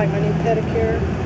like my new pedicure.